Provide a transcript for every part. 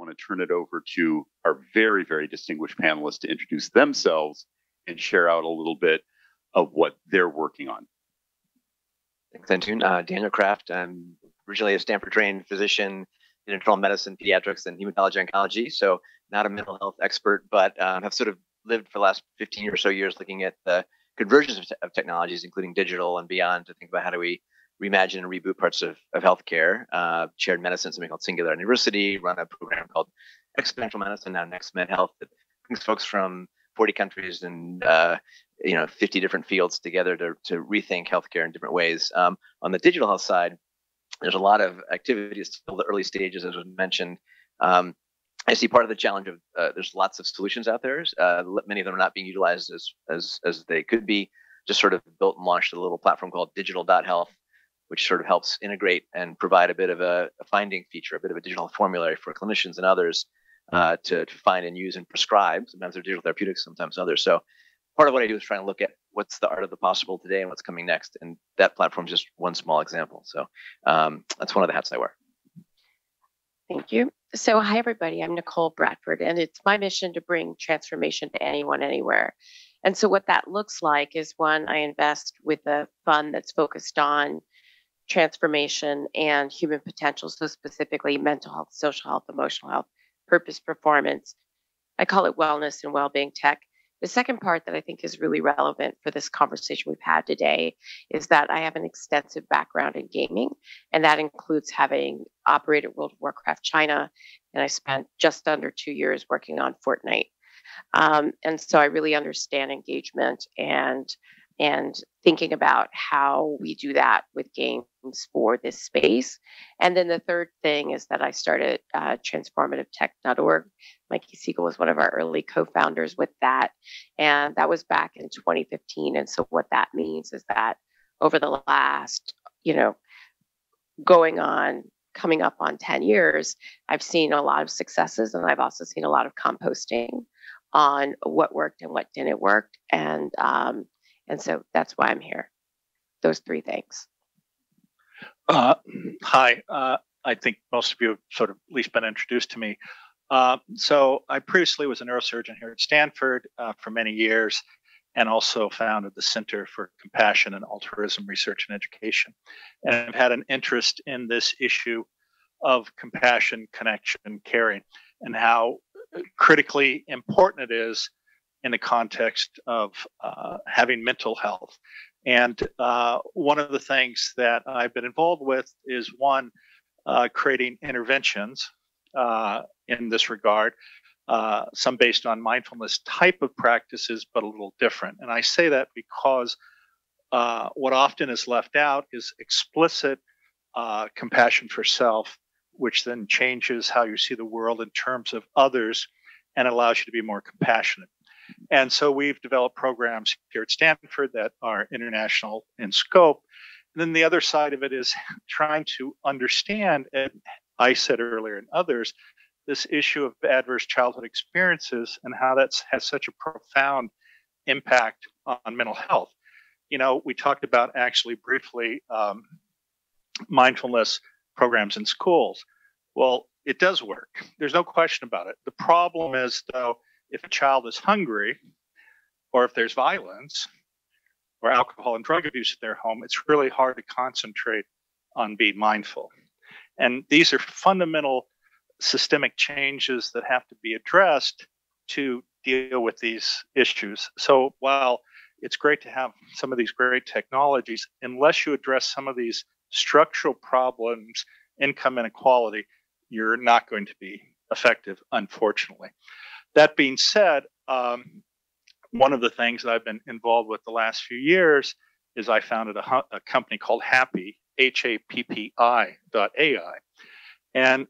Want to turn it over to our very, very distinguished panelists to introduce themselves and share out a little bit of what they're working on. Thanks, Antoun. Uh, Daniel Kraft. I'm originally a Stanford trained physician in internal medicine, pediatrics, and hematology oncology. So, not a mental health expert, but um, have sort of lived for the last 15 or so years looking at the convergence of, te- of, technologies, including digital and beyond, to think about how do we reimagine and reboot parts of, of healthcare. Uh, shared medicine, something called Singularity University, run a program called Exponential Medicine, now Next Med Health, that brings folks from 40 countries and uh, you know 50 different fields together to, to rethink healthcare in different ways. Um, on the digital health side, there's a lot of activities still the early stages, as was mentioned. Um, I see part of the challenge of uh, there's lots of solutions out there. Uh, many of them are not being utilized as as as they could be. Just sort of built and launched a little platform called Digital.health, which sort of helps integrate and provide a bit of a, a finding feature, a bit of a digital formulary for clinicians and others uh, to, to find and use and prescribe. Sometimes they're digital therapeutics, sometimes others. So part of what I do is trying to look at what's the art of the possible today and what's coming next. And that platform is just one small example. So um, that's one of the hats I wear. Thank you. So, hi, everybody. I'm Nichol Bradford, and it's my mission to bring transformation to anyone, anywhere. And so, what that looks like is one, I invest with a fund that's focused on transformation and human potential. So, specifically, mental health, social health, emotional health, purpose, performance. I call it wellness and well being tech. The second part that I think is really relevant for this conversation we've had today is that I have an extensive background in gaming, and that includes having operated World of Warcraft China, and I spent just under two years working on Fortnite. Um, and so I really understand engagement and and thinking about how we do that with games for this space. And then the third thing is that I started uh, transformativetech.org. Mikey Siegel was one of our early co founders with that. And that was back in 2015. And so, what that means is that over the last, you know, going on coming up on 10 years, I've seen a lot of successes and I've also seen a lot of composting on what worked and what didn't work. And um, and so that's why I'm here. Those three things. Uh, hi. Uh, I think most of you have sort of at least been introduced to me. Uh, so I previously was a neurosurgeon here at Stanford uh, for many years and also founded the Center for Compassion and Altruism Research and Education. And I've had an interest in this issue of compassion, connection, caring, and how critically important it is in the context of uh, having mental health. And uh, one of the things that I've been involved with is one, uh, creating interventions uh, in this regard, uh, some based on mindfulness type of practices, but a little different. And I say that because uh, what often is left out is explicit compassion for self, which then changes how you see the world in terms of others and allows you to be more compassionate. And so we've developed programs here at Stanford that are international in scope. And then the other side of it is trying to understand, and I said earlier and others, this issue of adverse childhood experiences and how that has such a profound impact on mental health. You know, we talked about actually briefly um, mindfulness programs in schools. Well, it does work. There's no question about it. The problem is, though, if a child is hungry or if there's violence or alcohol and drug abuse at their home, it's really hard to concentrate on being mindful. And these are fundamental systemic changes that have to be addressed to deal with these issues. So while it's great to have some of these great technologies, unless you address some of these structural problems, income inequality, you're not going to be effective, unfortunately. That being said, um, one of the things that I've been involved with the last few years is I founded a, a company called Happi, H A P P I dot AI. And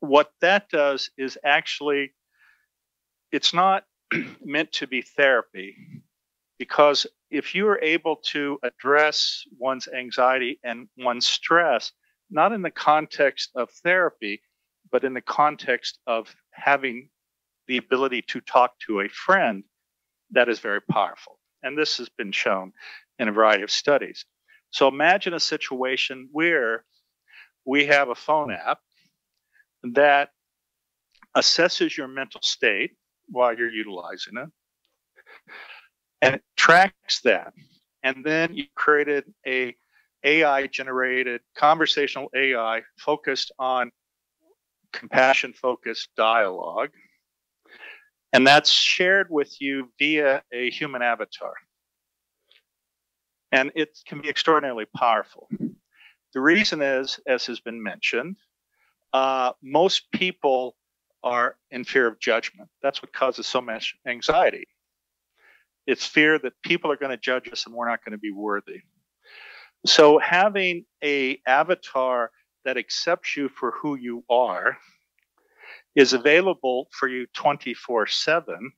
what that does is actually, it's not meant to be therapy because if you are able to address one's anxiety and one's stress, not in the context of therapy, but in the context of having the ability to talk to a friend, that is very powerful. And this has been shown in a variety of studies. So imagine a situation where we have a phone app that assesses your mental state while you're utilizing it, and it tracks that. And then you created a AI generated conversational AI focused on compassion focused dialogue. And that's shared with you via a human avatar. And it can be extraordinarily powerful. The reason is, as has been mentioned, uh, most people are in fear of judgment. That's what causes so much anxiety. It's fear that people are going to judge us and we're not going to be worthy. So having a avatar that accepts you for who you are is available for you 24 7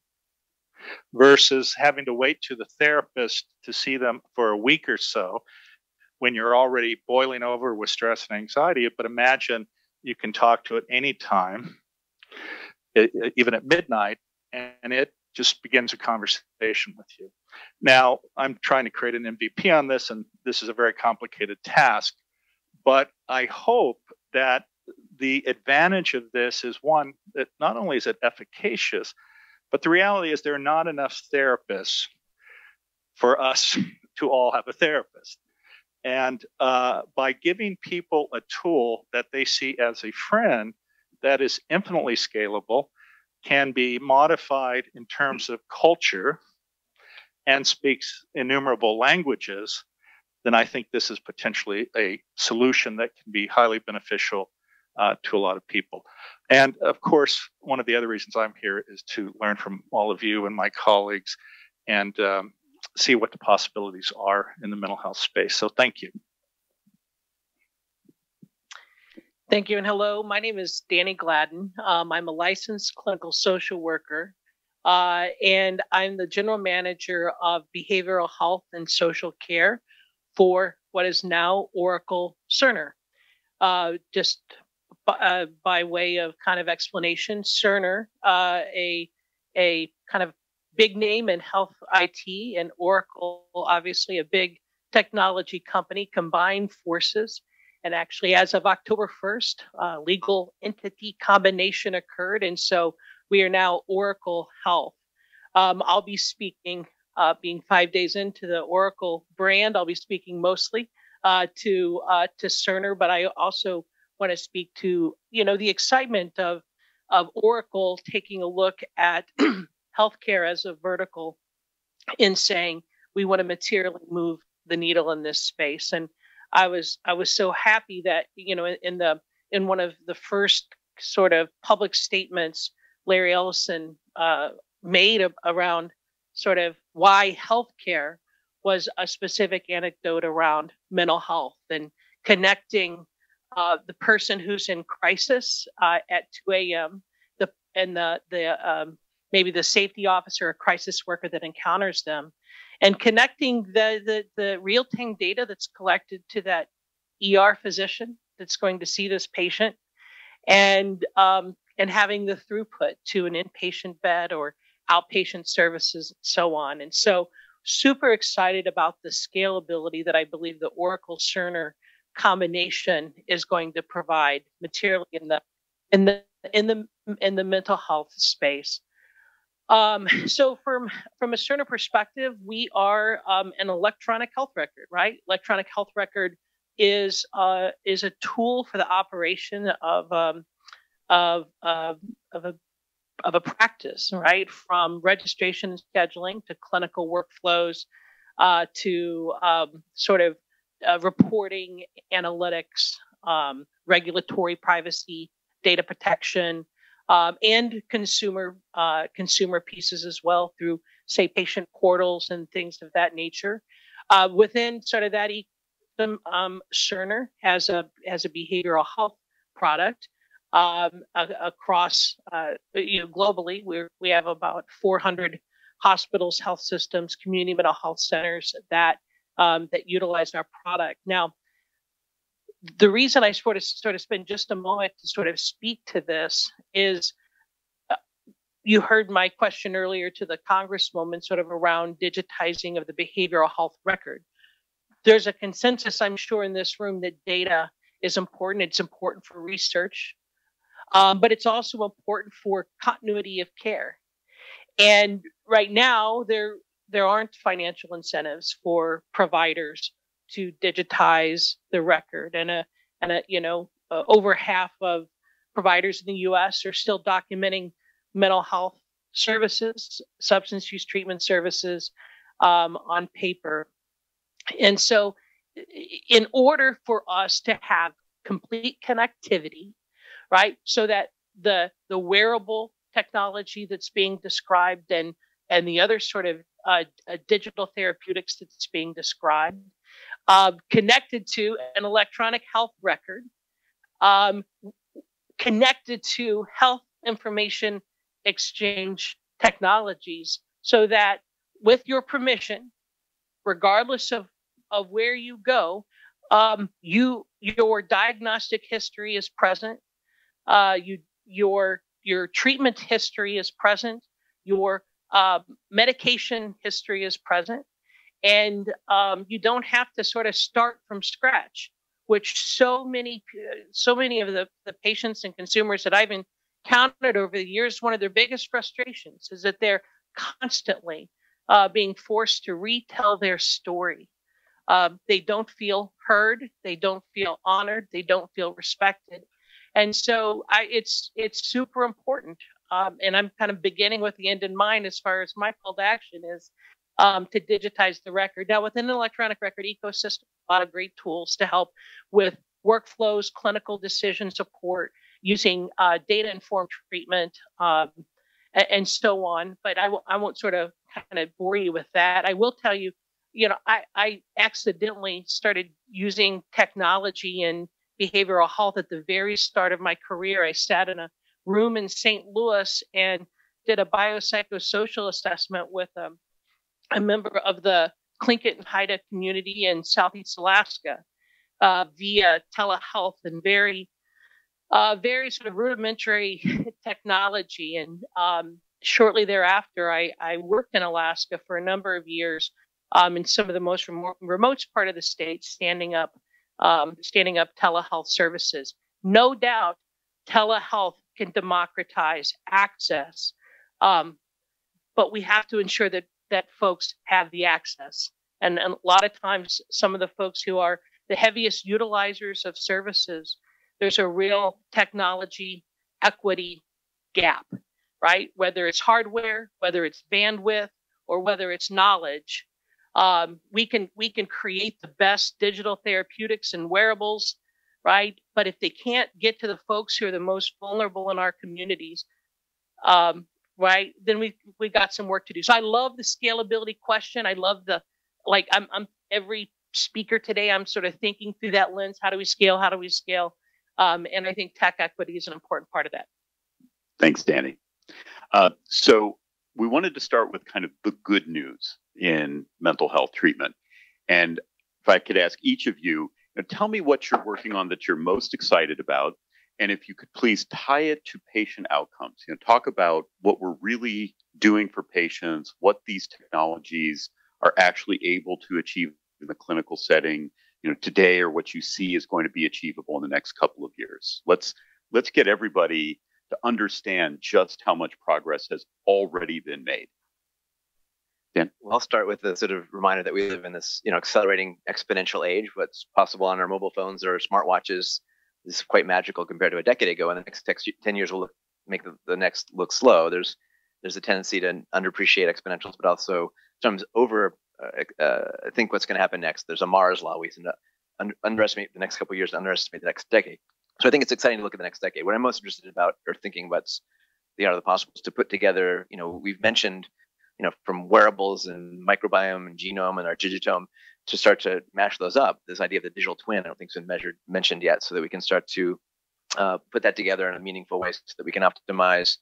versus having to wait to the therapist to see them for a week or so when you're already boiling over with stress and anxiety. But imagine you can talk to it anytime, even at midnight, and it just begins a conversation with you. Now, I'm trying to create an MVP on this, and this is a very complicated task, but I hope that the advantage of this is one that not only is it efficacious, but the reality is there are not enough therapists for us to all have a therapist. And uh, by giving people a tool that they see as a friend that is infinitely scalable, can be modified in terms of culture and speaks innumerable languages, then I think this is potentially a solution that can be highly beneficial uh, to a lot of people. And of course, one of the other reasons I'm here is to learn from all of you and my colleagues and um, see what the possibilities are in the mental health space. So thank you. Thank you and hello. My name is Danny Gladden. Um, I'm a licensed clinical social worker, uh, and I'm the general manager of behavioral health and social care for what is now Oracle Cerner. Uh, just uh, by way of kind of explanation, Cerner, uh, a a kind of big name in health IT, and Oracle, obviously a big technology company, combined forces and actually, as of October 1st, uh, legal entity combination occurred. And so we are now Oracle Health. Um, I'll be speaking, uh, being five days into the Oracle brand, I'll be speaking mostly uh, to to Cerner, but I also want to speak to you know the excitement of of Oracle taking a look at healthcare as a vertical in saying we want to materially move the needle in this space. And I was I was so happy that you know in, the in one of the first sort of public statements Larry Ellison uh, made a, around sort of why healthcare was a specific anecdote around mental health and connecting uh, the person who's in crisis uh, at 2 a.m. the and the the um, maybe the safety officer or crisis worker that encounters them and connecting the, the, the real time data that's collected to that ER physician that's going to see this patient and um, and having the throughput to an inpatient bed or outpatient services and so on. And so super excited about the scalability that I believe the Oracle Cerner combination is going to provide materially in the in the in the in the mental health space. Um, so from from a Cerner perspective, we are um, an electronic health record, right? Electronic health record is uh, is a tool for the operation of um, of uh, of a of a practice, right? From registration and scheduling to clinical workflows uh, to um, sort of uh, reporting, analytics, um, regulatory privacy, data protection, um, and consumer uh, consumer pieces as well through say patient portals and things of that nature. Uh, within sort of that ecosystem, um, Cerner has a has a behavioral health product um, across uh, you know globally. We we have about 400 hospitals, health systems, community mental health centers that um, that utilize our product. Now, the reason I sort of sort of spend just a moment to sort of speak to this is uh, you heard my question earlier to the congresswoman sort of around digitizing of the behavioral health record. There's a consensus, I'm sure, in this room that data is important. It's important for research. um, but it's also important for continuity of care. And right now, there there aren't financial incentives for providers to digitize the record, and a and a you know uh, over half of providers in the U.S. are still documenting mental health services, substance use treatment services um, on paper. And so, in order for us to have complete connectivity, right, so that the the wearable technology that's being described and and the other sort of uh, digital therapeutics that's being described, uh, connected to an electronic health record, um, connected to health information exchange technologies, so that with your permission, regardless of, of where you go, um, you your diagnostic history is present. Uh, you your your treatment history is present. Your uh, medication history is present, and um, you don't have to sort of start from scratch, which so many so many of the, the patients and consumers that I've encountered over the years, one of their biggest frustrations is that they're constantly uh, being forced to retell their story. Uh, they don't feel heard. They don't feel honored. They don't feel respected. And so I, it's it's super important. Um, and I'm kind of beginning with the end in mind as far as my call to action is um, to digitize the record. Now, within an electronic record ecosystem, a lot of great tools to help with workflows, clinical decision support, using uh, data informed treatment, um, and, and, so on. But I w- I won't sort of kind of bore you with that. I will tell you, you know, I, I accidentally started using technology in behavioral health at the very start of my career. I sat in a room in St. Louis and did a biopsychosocial assessment with um, a member of the Tlingit and Haida community in Southeast Alaska uh, via telehealth and very, uh, very sort of rudimentary technology. And um, shortly thereafter, I, I, worked in Alaska for a number of years um, in some of the most remote, remote part of the state, standing up, um, standing up telehealth services. No doubt, telehealth can democratize access, um, but we have to ensure that that folks have the access. And, and a lot of times, some of the folks who are the heaviest utilizers of services, there's a real technology equity gap right? Whether it's hardware, whether it's bandwidth, or whether it's knowledge, um, we can we can create the best digital therapeutics and wearables, right? But if they can't get to the folks who are the most vulnerable in our communities, um, right, then we we got some work to do. So I love the scalability question. I love the like I'm I'm every speaker today. I'm sort of thinking through that lens. How do we scale? How do we scale? Um, and I think tech equity is an important part of that. Thanks, Danny. Uh, so we wanted to start with kind of the good news in mental health treatment. And if I could ask each of you, know, tell me what you're working on that you're most excited about. And if you could please tie it to patient outcomes, you know, talk about what we're really doing for patients, what these technologies are actually able to achieve in the clinical setting, you know, today or what you see is going to be achievable in the next couple of years. Let's let's get everybody to understand just how much progress has already been made. Dan? Well, I'll start with the sort of reminder that we live in this, you know, accelerating exponential age. What's possible on our mobile phones or smartwatches is quite magical compared to a decade ago. And the next 10 years will look, make the, the next look slow. There's there's a tendency to underappreciate exponentials, but also sometimes over uh, uh, think what's going to happen next. There's Amara's law. We tend to under, underestimate the next couple of years, underestimate the next decade. So I think it's exciting to look at the next decade. What I'm most interested about or thinking about the art of the possible is to put together, you know, we've mentioned, you know, from wearables and microbiome and genome and our digitome to start to mash those up. This idea of the digital twin, I don't think has been measured mentioned yet, so that we can start to uh, put that together in a meaningful way so that we can optimize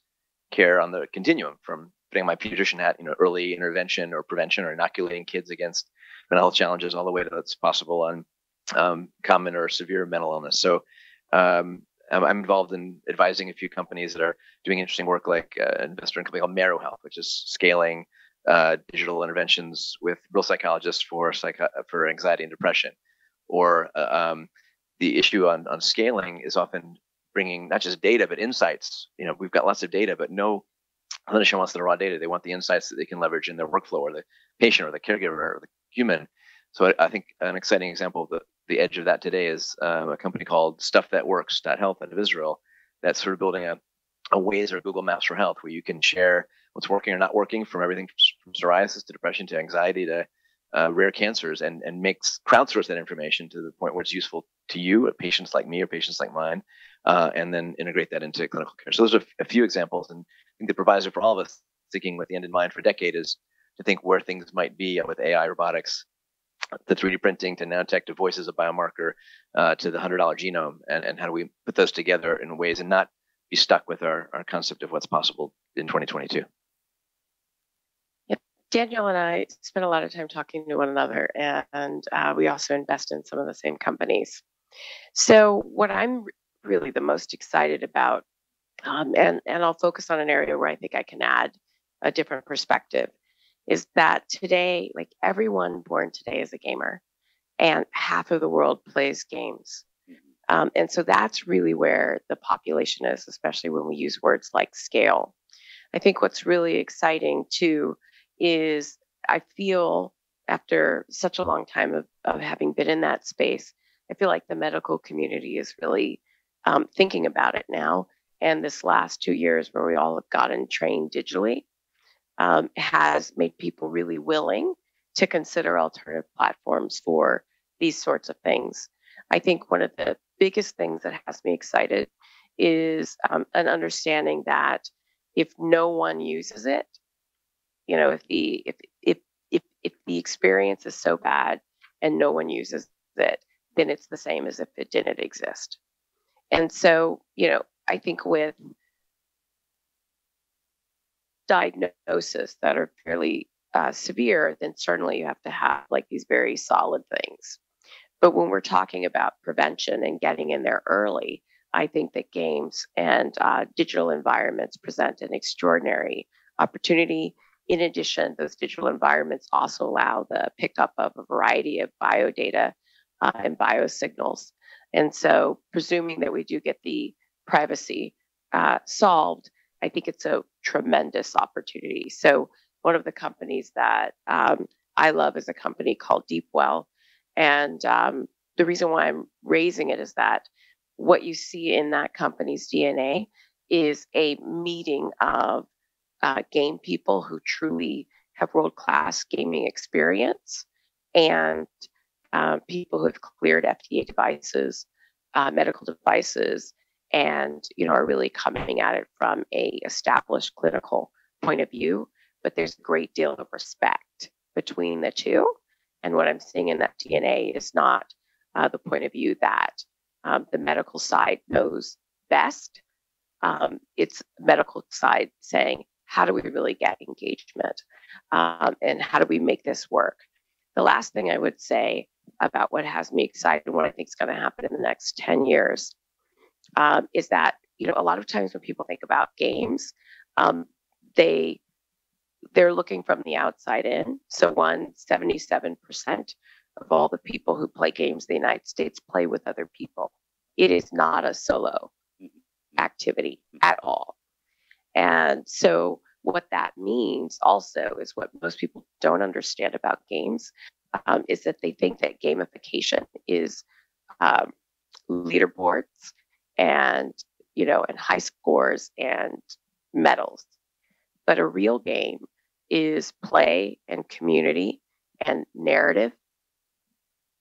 care on the continuum from putting my pediatrician hat, you know, early intervention or prevention or inoculating kids against mental health challenges all the way to that's possible on um, common or severe mental illness. So um, I'm involved in advising a few companies that are doing interesting work, like uh, an investor in a company called Meru Health, which is scaling uh, digital interventions with real psychologists for for anxiety and depression. Or uh, um, the issue on on scaling is often bringing not just data but insights. You know, we've got lots of data, but no clinician wants the raw data. They want the insights that they can leverage in their workflow, or the patient, or the caregiver, or the human. So I, I think an exciting example of the, the edge of that today is um, a company called Stuff That Works Health out of Israel that's sort of building a, a Waze or Google Maps for health, where you can share what's working or not working from everything from psoriasis to depression to anxiety to uh, rare cancers and, and makes crowdsource that information to the point where it's useful to you, patients like me or patients like mine, uh, and then integrate that into clinical care. So those are a few examples, and I think the proviso for all of us thinking with the end in mind for a decade is to think where things might be with AI, robotics, the 3D printing to nanotech to voice as a biomarker uh, to the $100 genome, and, and how do we put those together in ways and not be stuck with our, our concept of what's possible in 2022. Yep. Daniel and I spend a lot of time talking to one another, and uh, we also invest in some of the same companies. So, what I'm really the most excited about, um, and and I'll focus on an area where I think I can add a different perspective, is that today, like everyone born today is a gamer, and half of the world plays games. Mm-hmm. Um, and so that's really where the population is, especially when we use words like scale. I think what's really exciting too is I feel after such a long time of, of having been in that space, I feel like the medical community is really um, thinking about it now. And this last two years, where we all have gotten trained digitally, um, has made people really willing to consider alternative platforms for these sorts of things. I think one of the biggest things that has me excited is um, an understanding that if no one uses it, you know if the if if if if the experience is so bad and no one uses it then it's the same as if it didn't exist and so you know i think with diagnosis that are fairly uh, severe then certainly you have to have like these very solid things but when we're talking about prevention and getting in there early i think that games and uh, digital environments present an extraordinary opportunity in addition, those digital environments also allow the pickup of a variety of biodata uh, and biosignals. And so, presuming that we do get the privacy uh, solved, I think it's a tremendous opportunity. So, one of the companies that um, I love is a company called Deepwell. And um, the reason why I'm raising it is that what you see in that company's DNA is a meeting of uh, game people who truly have world class gaming experience and uh, people who have cleared FDA devices, uh, medical devices, and you know are really coming at it from a established clinical point of view. But there's a great deal of respect between the two, and what I'm seeing in that DNA is not uh, the point of view that um, the medical side knows best. Um, it's medical side saying, how do we really get engagement um, and how do we make this work the last thing i would say about what has me excited and what i think is going to happen in the next 10 years um, is that you know a lot of times when people think about games um, they they're looking from the outside in. So one 77% of all the people who play games in the united states play with other people. It is not a solo mm-hmm. activity at all. And so what that means also is what most people don't understand about games um, is that they think that gamification is um, leaderboards and you know and high scores and medals. But a real game is play and community and narrative.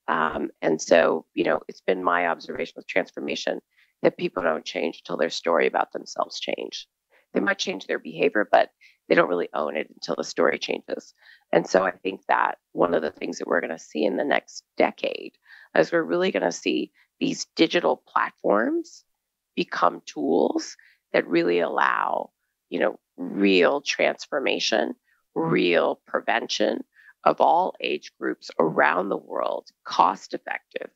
Um, and so you know it's been my observation with transformation that people don't change until their story about themselves change. They might change their behavior, but they don't really own it until the story changes. And so I think that one of the things that we're going to see in the next decade is we're really going to see these digital platforms become tools that really allow, you know, real transformation, real prevention of all age groups around the world, cost effective.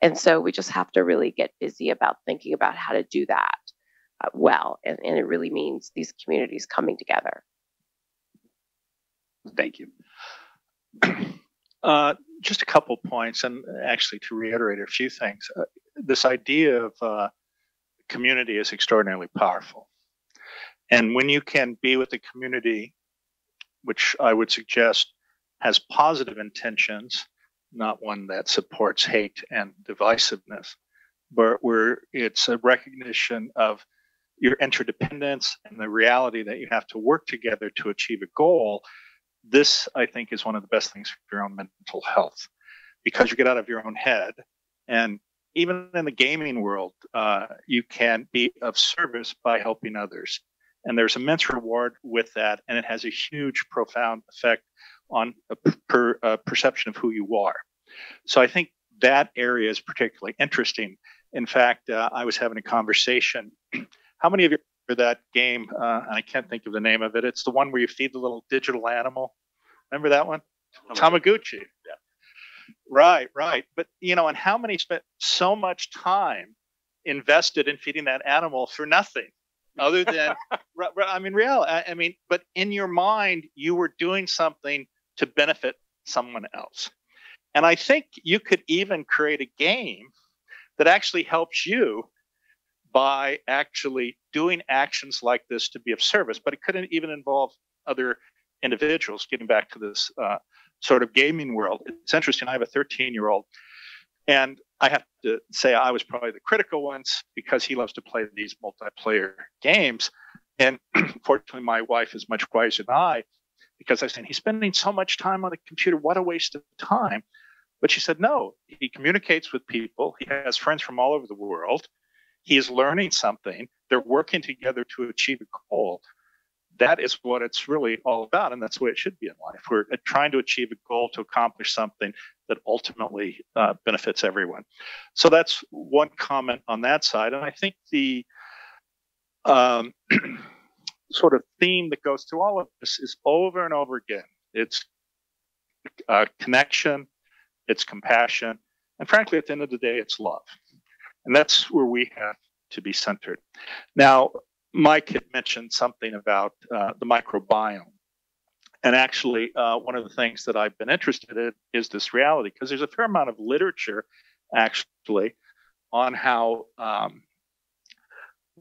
And so we just have to really get busy about thinking about how to do that uh, well. And, and it really means these communities coming together. Thank you. Uh, just a couple points, and actually to reiterate a few things. Uh, this idea of uh, community is extraordinarily powerful. And when you can be with a community, which I would suggest has positive intentions, not one that supports hate and divisiveness, but where it's a recognition of your interdependence and the reality that you have to work together to achieve a goal. This, I think, is one of the best things for your own mental health because you get out of your own head. And even in the gaming world, uh, you can be of service by helping others. And there's immense reward with that. And it has a huge, profound effect on a per, perception of who you are. So I think that area is particularly interesting. In fact, uh, I was having a conversation. How many of you remember that game? Uh, I can't think of the name of it. It's the one where you feed the little digital animal. Remember that one? Tamagotchi. Yeah. Right, right. But you know, and how many spent so much time invested in feeding that animal for nothing? Other than, I mean, real. I mean, but in your mind, you were doing something to benefit someone else. And I think you could even create a game that actually helps you by actually doing actions like this to be of service. But it couldn't even involve other individuals. Getting back to this uh, sort of gaming world, it's interesting. I have a 13 year old, and I have to say I was probably the critical ones because he loves to play these multiplayer games. And fortunately, my wife is much wiser than I because I said he's spending so much time on the computer. What a waste of time. But she said, no, he communicates with people. He has friends from all over the world. He is learning something. They're working together to achieve a goal. That is what it's really all about. And that's the way it should be in life. We're uh, trying to achieve a goal to accomplish something that ultimately uh, benefits everyone. So that's one comment on that side. And I think the um, sort of theme that goes through all of this is over and over again. It's uh, connection, it's compassion, and frankly, at the end of the day, it's love. And that's where we have to be centered. Now, Mike had mentioned something about uh, the microbiome. And actually, uh, one of the things that I've been interested in is this reality, because there's a fair amount of literature actually on how um,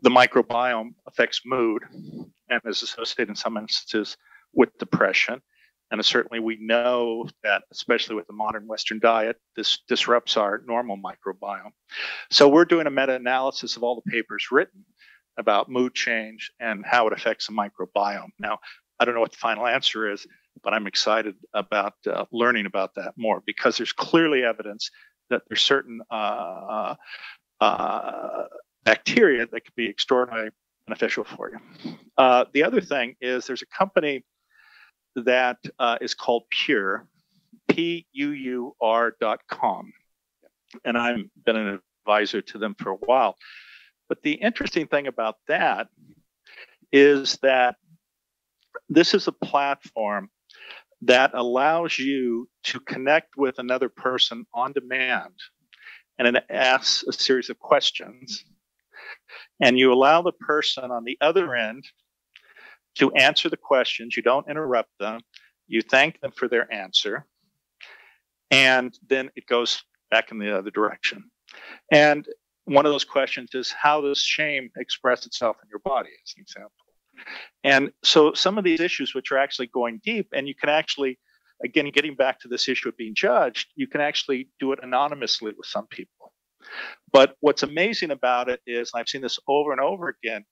the microbiome affects mood and is associated in some instances with depression. And certainly we know that, especially with the modern Western diet, this disrupts our normal microbiome. So we're doing a meta analysis of all the papers written about mood change and how it affects the microbiome. Now, I don't know what the final answer is, but I'm excited about uh, learning about that more because there's clearly evidence that there's certain uh, uh, bacteria that could be extraordinarily beneficial for you. Uh, the other thing is there's a company that uh, is called Pure, P U U R dot com. And I've been an advisor to them for a while. But the interesting thing about that is that this is a platform that allows you to connect with another person on demand and it asks a series of questions and you allow the person on the other end to answer the questions. You don't interrupt them. You thank them for their answer. And then it goes back in the other direction. And one of those questions is how does shame express itself in your body, as an example? And so some of these issues, which are actually going deep, and you can actually, again, getting back to this issue of being judged, you can actually do it anonymously with some people. But what's amazing about it is, I've seen this over and over again,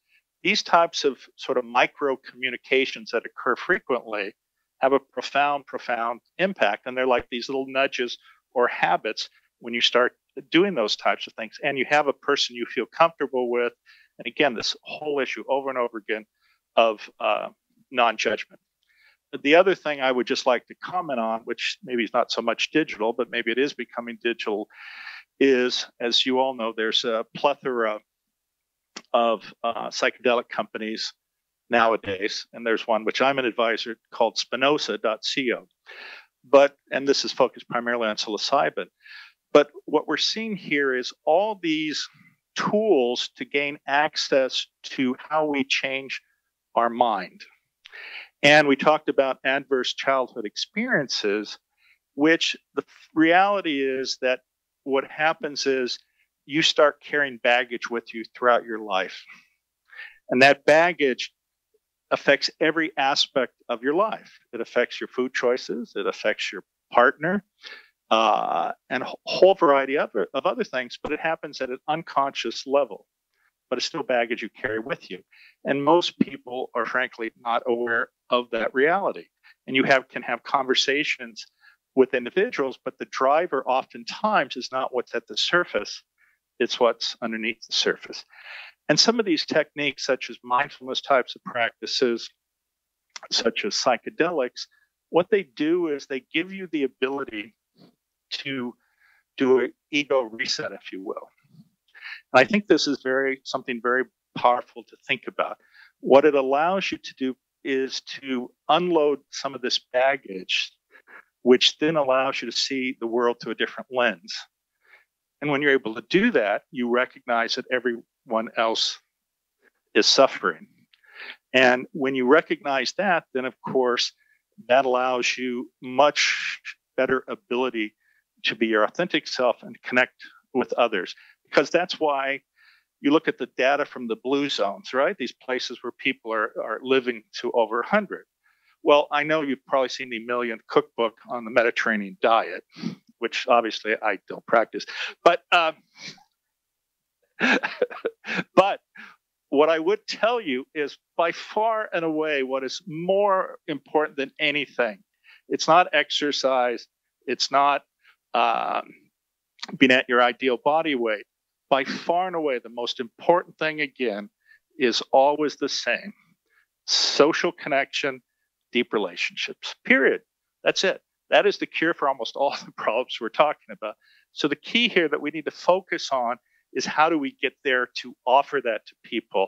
these types of sort of micro communications that occur frequently have a profound, profound impact. And they're like these little nudges or habits when you start doing those types of things. And you have a person you feel comfortable with. And again, this whole issue over and over again of uh, non judgment. The other thing I would just like to comment on, which maybe is not so much digital, but maybe it is becoming digital, is as you all know, there's a plethora of uh, psychedelic companies nowadays, and there's one which I'm an advisor called Spinoza.co. But and this is focused primarily on psilocybin. But what we're seeing here is all these tools to gain access to how we change our mind. And we talked about adverse childhood experiences, which the reality is that what happens is you start carrying baggage with you throughout your life. And that baggage affects every aspect of your life. It affects your food choices, it affects your partner, uh, and a whole variety of, of other things, but it happens at an unconscious level. But it's still baggage you carry with you. And most people are frankly not aware of that reality. And you have can have conversations with individuals, but the driver oftentimes is not what's at the surface, it's what's underneath the surface. And some of these techniques, such as mindfulness types of practices, such as psychedelics, what they do is they give you the ability to do an ego reset, if you will. And I think this is very something very powerful to think about. What it allows you to do is to unload some of this baggage, which then allows you to see the world through a different lens. And when you're able to do that, you recognize that everyone else is suffering. And when you recognize that, then of course, that allows you much better ability to be your authentic self and connect with others. Because that's why you look at the data from the blue zones, right? These places where people are, are living to over 100. Well, I know you've probably seen the millionth cookbook on the Mediterranean diet, which obviously I don't practice. But um, but what I would tell you is by far and away what is more important than anything. It's not exercise. It's not um, being at your ideal body weight. By far and away, the most important thing again is always the same social connection, deep relationships, period. That's it. That is the cure for almost all the problems we're talking about. So, the key here that we need to focus on is how do we get there to offer that to people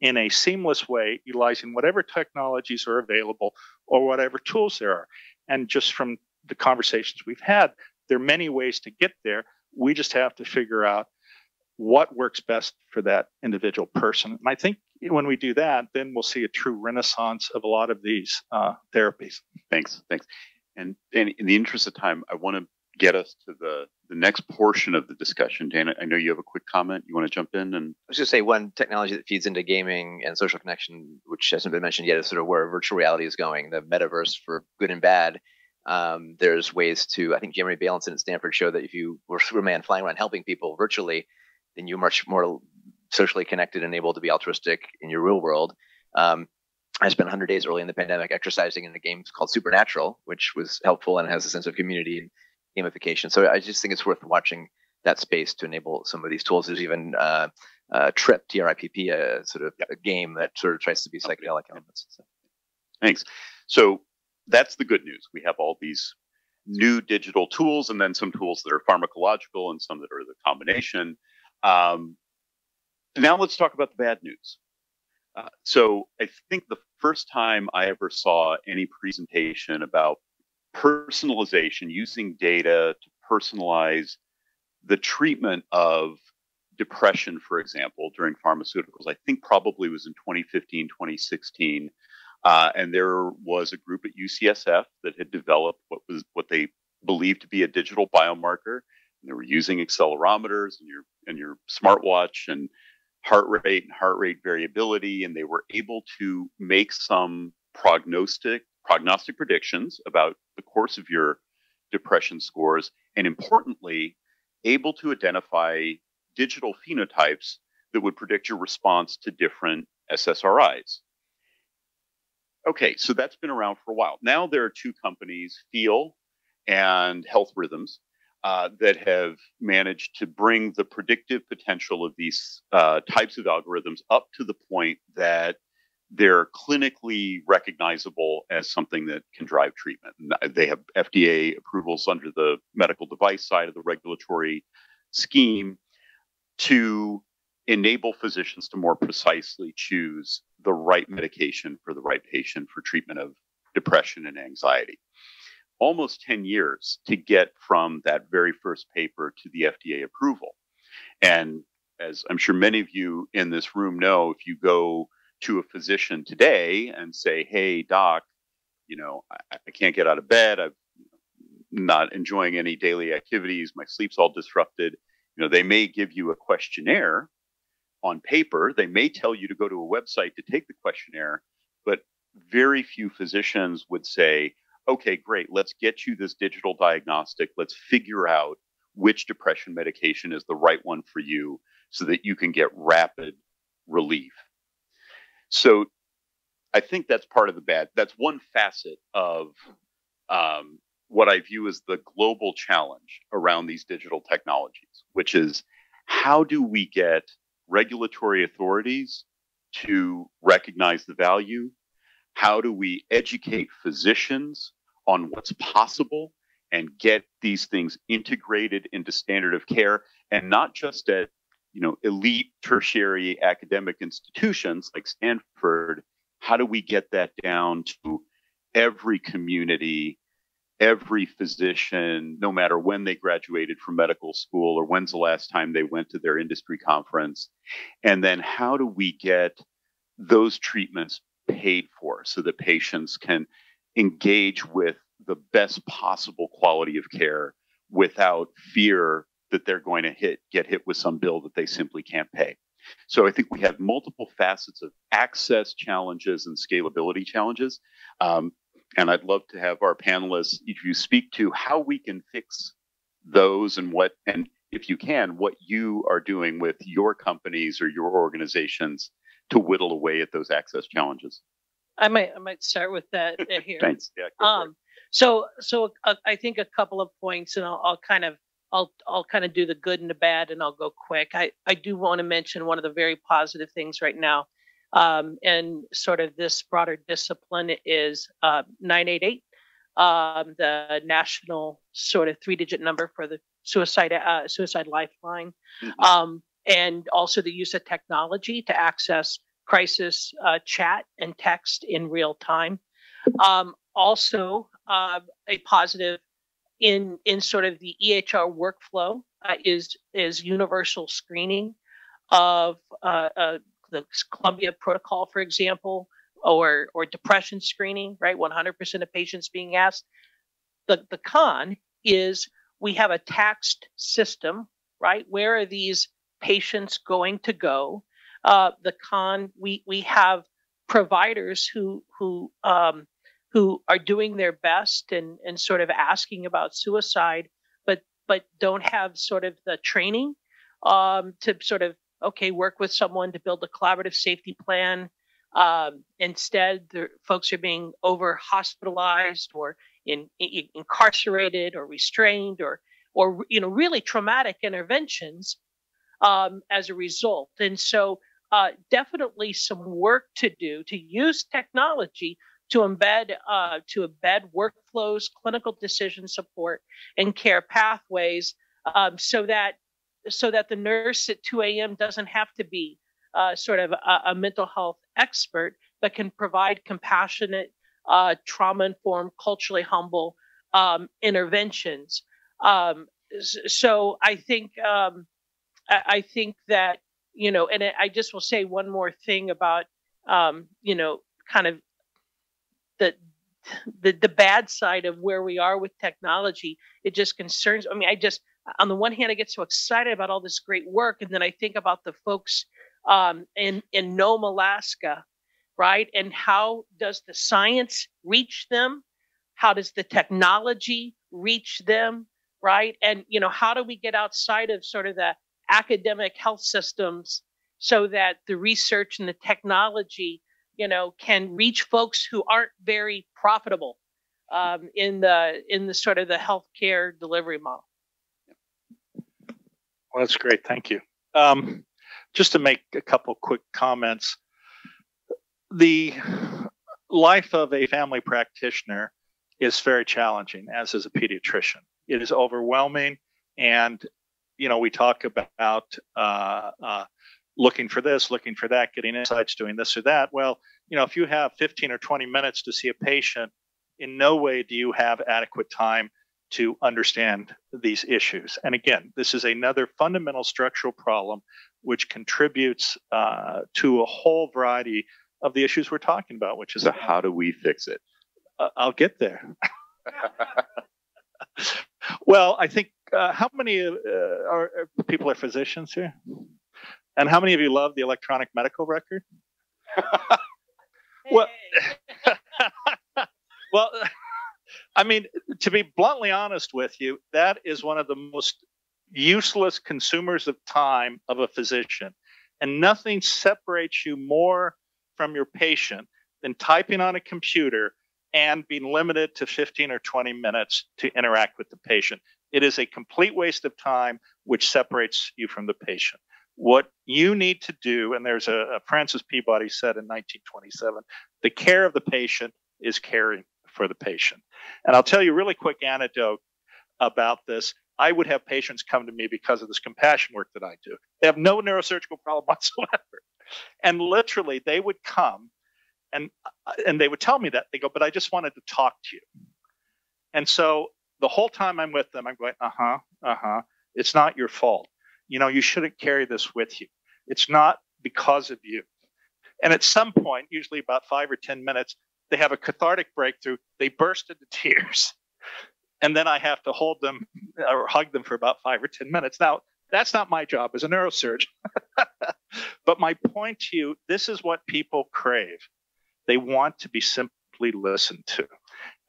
in a seamless way, utilizing whatever technologies are available or whatever tools there are. And just from the conversations we've had, there are many ways to get there. We just have to figure out what works best for that individual person. And I think when we do that, then we'll see a true renaissance of a lot of these uh, therapies. Thanks. Thanks. And, in the interest of time, I want to get us to the, the next portion of the discussion. Dan, I know you have a quick comment. You want to jump in? And I was going to say one technology that feeds into gaming and social connection, which hasn't been mentioned yet, is sort of where virtual reality is going, the metaverse for good and bad. Um, there's ways to, I think Jeremy Bailenson at Stanford showed that if you were Superman flying around helping people virtually, then you're much more socially connected and able to be altruistic in your real world. Um, I spent 100 days early in the pandemic exercising in a game called Supernatural, which was helpful and has a sense of community and gamification. So I just think it's worth watching that space to enable some of these tools. There's even uh, uh, Tripp, T R I P P, a sort of a game that sort of tries to be psychedelic elements. So. Thanks. So that's the good news. We have all these new digital tools and then some tools that are pharmacological and some that are the combination. Um, now let's talk about the bad news. Uh, so I think the first time I ever saw any presentation about personalization, using data to personalize the treatment of depression, for example, during pharmaceuticals, I think probably was in 2015, 2016. Uh, and there was a group at UCSF that had developed what was what they believed to be a digital biomarker. And they were using accelerometers and your and your smartwatch and heart rate and heart rate variability, and they were able to make some prognostic prognostic predictions about the course of your depression scores, and importantly, able to identify digital phenotypes that would predict your response to different SSRIs. Okay, so that's been around for a while. Now there are two companies, Feel and Health Rhythms, uh, that have managed to bring the predictive potential of these uh, types of algorithms up to the point that they're clinically recognizable as something that can drive treatment. They have FDA approvals under the medical device side of the regulatory scheme to enable physicians to more precisely choose the right medication for the right patient for treatment of depression and anxiety. Almost 10 years to get from that very first paper to the FDA approval. And as I'm sure many of you in this room know, if you go to a physician today and say, "Hey, doc, you know, I, I can't get out of bed. I'm not enjoying any daily activities. My sleep's all disrupted." You know, they may give you a questionnaire on paper. They may tell you to go to a website to take the questionnaire, but very few physicians would say, okay, great, let's get you this digital diagnostic. Let's figure out which depression medication is the right one for you so that you can get rapid relief. So I think that's part of the bad. That's one facet of um, what I view as the global challenge around these digital technologies, which is how do we get regulatory authorities to recognize the value? How do we educate physicians on what's possible and get these things integrated into standard of care? And not just at you know elite tertiary academic institutions like Stanford. How do we get that down to every community every physician no matter when they graduated from medical school or when's the last time they went to their industry conference? And then how do we get those treatments paid for so that patients can engage with the best possible quality of care without fear that they're going to hit get hit with some bill that they simply can't pay. So I think we have multiple facets of access challenges and scalability challenges. Um, and I'd love to have our panelists, of you, speak to how we can fix those and what, and if you can, what you are doing with your companies or your organizations to whittle away at those access challenges. I might I might start with that here. Thanks. Yeah, um, so so uh, I think a couple of points, and I'll, I'll kind of I'll I'll kind of do the good and the bad, and I'll go quick. I I do want to mention one of the very positive things right now, um, and sort of this broader discipline is uh, 988, um, the national sort of three-digit number for the suicide uh, suicide lifeline, mm-hmm. um, and also the use of technology to access crisis uh, chat and text in real time. Um, also, uh, a positive in in sort of the EHR workflow uh, is is universal screening of uh, uh, the Columbia protocol, for example, or or depression screening. Right, 100% of patients being asked. The the con is we have a taxed system. Right, where are these patients going to go? Uh, the con we we have providers who who um, who are doing their best and, and sort of asking about suicide, but but don't have sort of the training um, to sort of okay work with someone to build a collaborative safety plan. Um, instead, the folks are being over hospitalized or in, in, incarcerated or restrained or or you know really traumatic interventions um, as a result. And so, uh, definitely some work to do to use technology to embed uh, to embed workflows, clinical decision support, and care pathways, um, so that so that the nurse at 2 a.m. doesn't have to be uh, sort of a, a, mental health expert, but can provide compassionate, uh, trauma-informed, culturally humble um, interventions. Um, so I think um, I, think that you know, and I just will say one more thing about um, you know, kind of the the the bad side of where we are with technology. It just concerns. I mean, I just on the one hand, I get so excited about all this great work, and then I think about the folks um, in in Nome, Alaska, right? And how does the science reach them? How does the technology reach them, right? And you know, how do we get outside of sort of the academic health systems so that the research and the technology you know, can reach folks who aren't very profitable um, in the in the sort of the healthcare delivery model. Well, that's great. Thank you. Um, just to make a couple quick comments, the life of a family practitioner is very challenging, as is a pediatrician. It is overwhelming, and you know we talk about uh, uh, looking for this, looking for that, getting insights, doing this or that. Well, you know, if you have 15 or 20 minutes to see a patient, in no way do you have adequate time to understand these issues. And again, this is another fundamental structural problem which contributes uh, to a whole variety of the issues we're talking about, which is so how do we fix it? Uh, I'll get there. Well, I think uh, how many uh, are, are, people are physicians here, and how many of you love the electronic medical record? well, well, I mean, to be bluntly honest with you, that is one of the most useless consumers of time of a physician, and nothing separates you more from your patient than typing on a computer and being limited to 15 or 20 minutes to interact with the patient. It is a complete waste of time, which separates you from the patient. What you need to do, and there's a, a Francis Peabody said in 1927, the care of the patient is caring for the patient. And I'll tell you a really quick anecdote about this. I would have patients come to me because of this compassion work that I do. They have no neurosurgical problem whatsoever. And literally, they would come and and they would tell me that they go, but I just wanted to talk to you. And so the whole time I'm with them, I'm going, uh huh, uh huh. It's not your fault. You know, you shouldn't carry this with you. It's not because of you. And at some point, usually about five or 10 minutes, they have a cathartic breakthrough. They burst into tears. And then I have to hold them or hug them for about five or 10 minutes. Now, that's not my job as a neurosurgeon. but my point to you this is what people crave. They want to be simply listened to.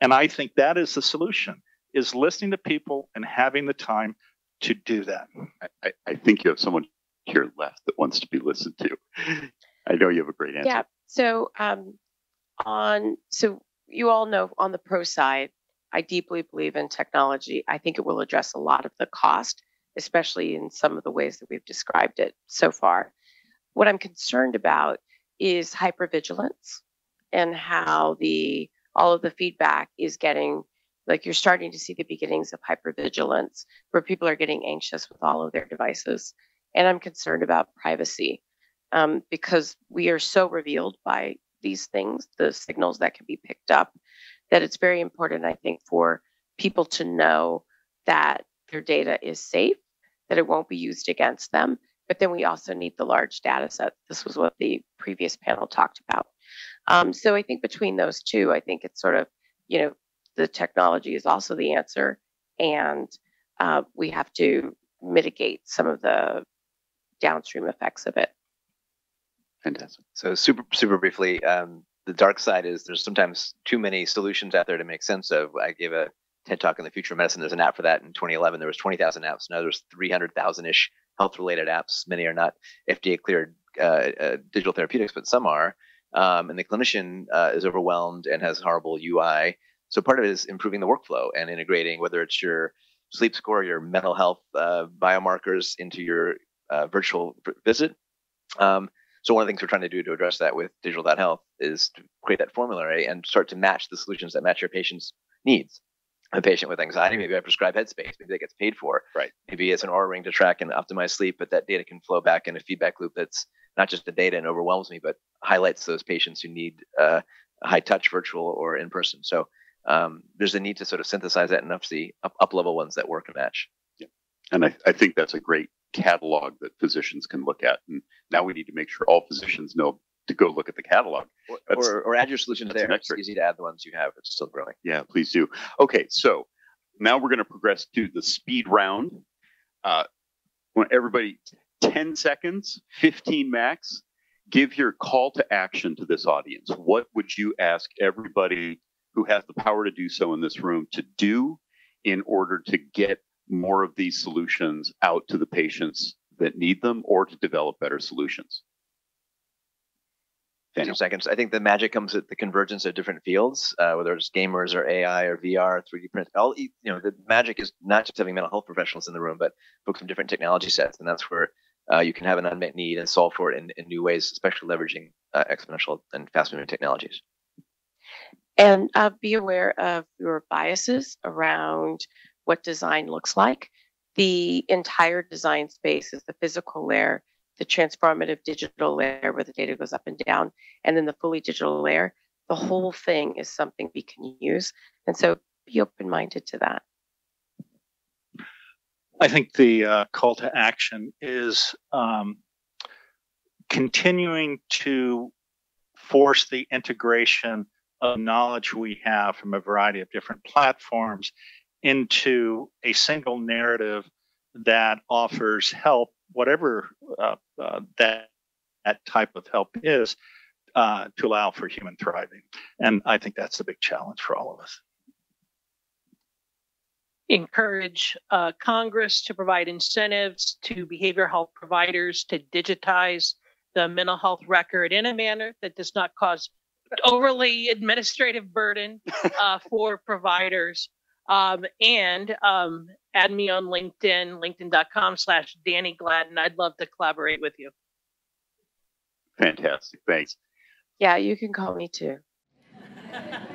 And I think that is the solution is listening to people and having the time to do that. I, I think you have someone here left that wants to be listened to. I know you have a great answer. Yeah. So um, on so you all know on the pro side, I deeply believe in technology. I think it will address a lot of the cost, especially in some of the ways that we've described it so far. What I'm concerned about is hypervigilance and how the all of the feedback is getting like you're starting to see the beginnings of hypervigilance where people are getting anxious with all of their devices. And i'm concerned about privacy um, because we are so revealed by these things the signals that can be picked up that it's very important i think for people to know that their data is safe that it won't be used against them. But then we also need the large data set. This was what the previous panel talked about um, so I think between those two, I think it's sort of, you know, the technology is also the answer, and uh, we have to mitigate some of the downstream effects of it. Fantastic. So super super briefly, um, the dark side is there's sometimes too many solutions out there to make sense of. I gave a TED talk in the future of medicine. There's an app for that in 2011. There was 20,000 apps. Now there's 300,000 ish health related apps. Many are not FDA cleared uh, uh, digital therapeutics, but some are um, and the clinician uh, is overwhelmed and has horrible UI. So part of it is improving the workflow and integrating whether it's your sleep score, your mental health uh, biomarkers into your uh, virtual visit. Um, so one of the things we're trying to do to address that with digital.health is to create that formulary and start to match the solutions that match your patient's needs. A patient with anxiety, maybe I prescribe Headspace, maybe that gets paid for. Right. Maybe it's an Oura ring to track and optimize sleep, but that data can flow back in a feedback loop that's not just the data and overwhelms me, but highlights those patients who need uh, high touch, virtual, or in person. So um, there's a need to sort of synthesize that and up, up level ones that work and match. Yeah. And I, I think that's a great catalog that physicians can look at. And now we need to make sure all physicians know to go look at the catalog. Or, or, or, add your solutions there. It's easy to add the ones you have. It's still growing. Yeah, please do. Okay, so now we're going to progress to the speed round. Uh, everybody 10 seconds, 15 max. Give your call to action to this audience. What would you ask everybody who has the power to do so in this room to do in order to get more of these solutions out to the patients that need them or to develop better solutions? Daniel. Seconds. I think the magic comes at the convergence of different fields, uh, whether it's gamers or AI or VR, 3D print. All you know, the magic is not just having mental health professionals in the room, but folks from different technology sets, and that's where uh, you can have an unmet need and solve for it in, in new ways, especially leveraging uh, exponential and fast moving technologies. And uh, be aware of your biases around what design looks like. The entire design space is the physical layer, the transformative digital layer where the data goes up and down, and then the fully digital layer. The whole thing is something we can use. And so be open minded to that. I think the uh, call to action is um, continuing to force the integration of knowledge we have from a variety of different platforms into a single narrative that offers help, whatever uh, uh, that that type of help is, uh, to allow for human thriving. And I think that's the big challenge for all of us. Encourage uh, Congress to provide incentives to behavioral health providers to digitize the mental health record in a manner that does not cause overly administrative burden uh, for providers. Um, and um, add me on LinkedIn, linkedin.com slash Danny Gladden. I'd love to collaborate with you. Fantastic. Thanks. Yeah, you can call me too.